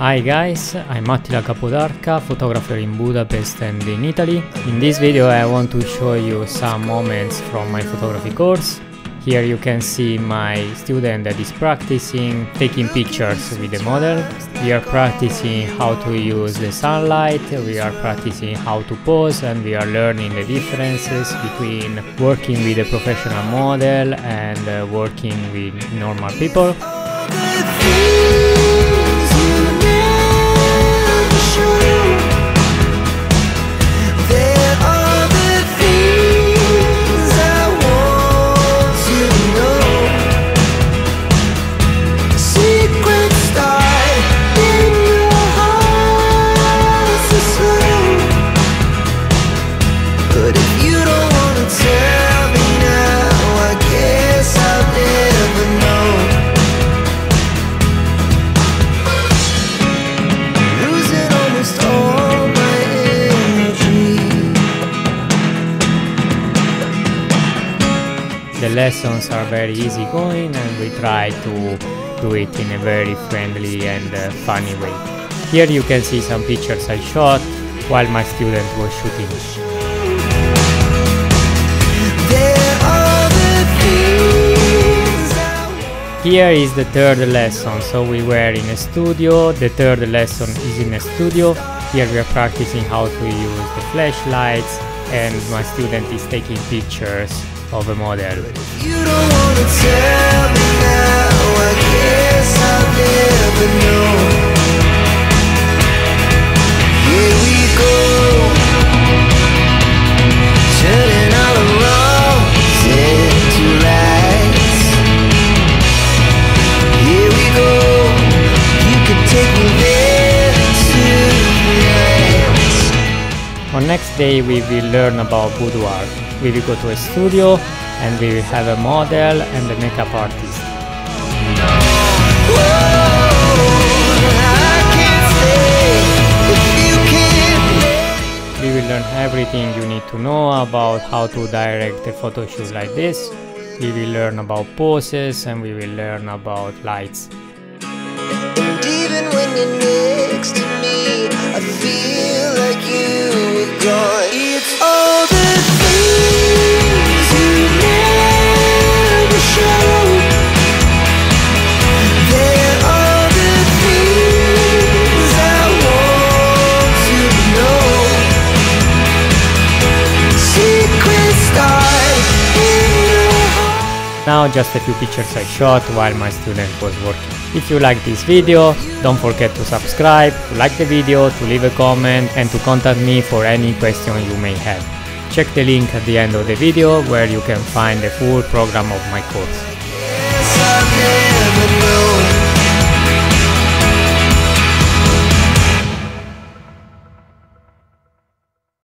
Hi guys, I'm Attila Kapodarca, photographer in Budapest and in Italy. In this video I want to show you some moments from my photography course. Here you can see my student that is practicing taking pictures with the model. We are practicing how to use the sunlight, we are practicing how to pose and we are learning the differences between working with a professional model and uh, working with normal people. The lessons are very easy going and we try to do it in a very friendly and uh, funny way. Here you can see some pictures I shot while my student was shooting. Here is the third lesson, so we were in a studio, the third lesson is in a studio, here we are practicing how to use the flashlights and my student is taking pictures of a model. On next day we will learn about boudoir we will go to a studio and we will have a model and a makeup artist. We will learn everything you need to know about how to direct a photo shoot like this. We will learn about poses and we will learn about lights. Now just a few pictures I shot while my student was working. If you like this video, don't forget to subscribe, to like the video, to leave a comment and to contact me for any question you may have. Check the link at the end of the video where you can find the full program of my course.